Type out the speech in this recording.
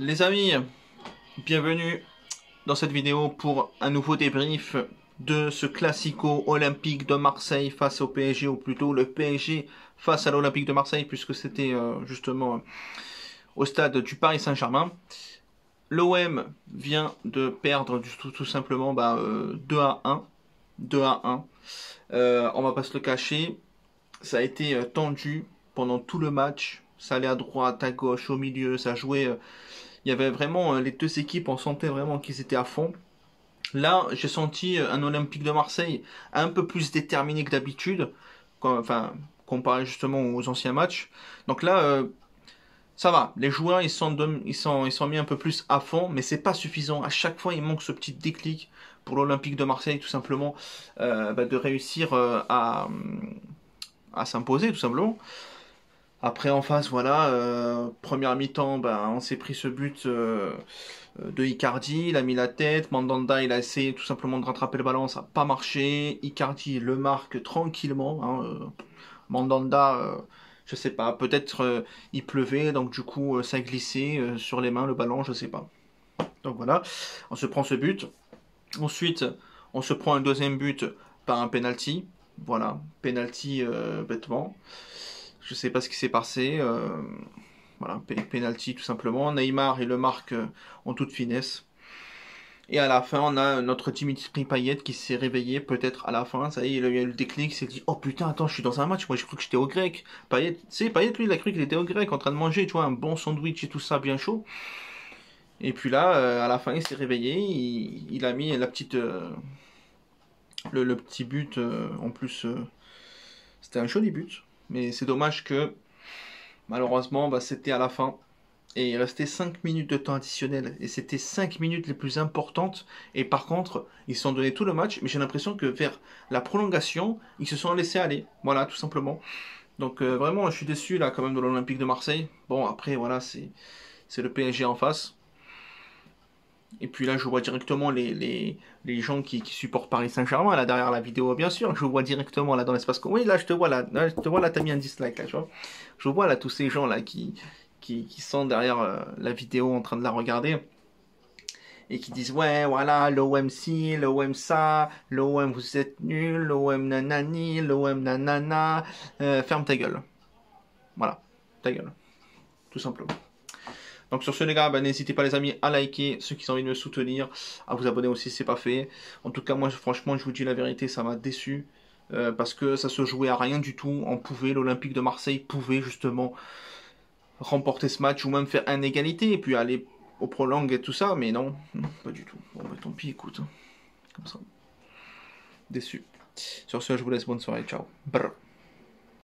Les amis, bienvenue dans cette vidéo pour un nouveau débrief de ce classico olympique de Marseille face au PSG, ou plutôt le PSG face à l'Olympique de Marseille, puisque c'était euh, justement au stade du Paris Saint-Germain. L'OM vient de perdre tout, simplement bah, 2 euh, à 1. 2 à 1. Euh, on va pas se le cacher. Ça a été tendu pendant tout le match ça allait à droite, à gauche, au milieu, ça jouait. Euh, il y avait vraiment euh, les deux équipes, on sentait vraiment qu'ils étaient à fond. Là, j'ai senti euh, un Olympique de Marseille un peu plus déterminé que d'habitude, enfin comparé justement aux anciens matchs. Donc là, ça va. Les joueurs, ils sont, ils sont, ils mis un peu plus à fond, mais c'est pas suffisant. À chaque fois, il manque ce petit déclic pour l'Olympique de Marseille, tout simplement, bah, de réussir à, à s'imposer, tout simplement. Après en face, voilà, euh, première mi-temps, ben, on s'est pris ce but euh, de Icardi, il a mis la tête, Mandanda il a essayé tout simplement de rattraper le ballon, ça n'a pas marché, Icardi le marque tranquillement, hein, euh, Mandanda, je sais pas, peut-être il pleuvait, donc du coup ça glissait sur les mains le ballon, je sais pas. Donc voilà, on se prend ce but. Ensuite, on se prend un deuxième but par un penalty, voilà, penalty bêtement. Je sais pas ce qui s'est passé. Euh, voilà, penalty tout simplement. Neymar et le marque euh, en toute finesse. Et à la fin, on a notre Dimitri Payet qui s'est réveillé peut-être à la fin. Ça y est, il a eu le déclic, il s'est dit Oh putain, attends, je suis dans un match. Moi, j'ai cru que j'étais au grec. Payet, sais, Payet, lui, il a cru qu'il était au grec en train de manger, tu vois, un bon sandwich et tout ça bien chaud. Et puis là, euh, à la fin, il s'est réveillé. Il, a mis la petite. le, petit but en plus. C'était un joli but. Mais c'est dommage que malheureusement bah, c'était à la fin. Et il restait 5 minutes de temps additionnel. Et c'était 5 minutes les plus importantes. Et par contre, ils se sont donné tout le match. Mais j'ai l'impression que vers la prolongation, ils se sont laissés aller. Voilà, tout simplement. Donc euh, vraiment, je suis déçu là quand même de l'Olympique de Marseille. Bon, après, voilà, c'est le PSG en face. Et puis là, je vois directement les, les, les gens qui, qui, supportent Paris Saint-Germain, là, derrière la vidéo, bien sûr. Je vois directement, là, dans l'espace... Oui, là, je te vois, là, là je te vois, là, t'as mis un dislike, là, tu vois. Je vois, là, tous ces gens, là, qui, qui, qui sont derrière euh, la vidéo en train de la regarder. Et qui disent, ouais, voilà, l'OM ci, l'OM ça, l'OM vous êtes nul, l'OM nanani, l'OM nanana. Euh, ferme ta gueule. Voilà, ta gueule. Tout simplement. Donc sur ce les gars, bah, n'hésitez pas les amis à liker, ceux qui ont envie de me soutenir, à vous abonner aussi si c'est pas fait. En tout cas moi franchement je vous dis la vérité, ça m'a déçu. Euh, parce que ça se jouait à rien du tout. On pouvait, l'Olympique de Marseille pouvait justement remporter ce match ou même faire une égalité et puis aller au prolong et tout ça, mais non, pas du tout. Bon bah tant pis, écoute, hein. comme ça. Déçu. Sur ce, je vous laisse bonne soirée, ciao.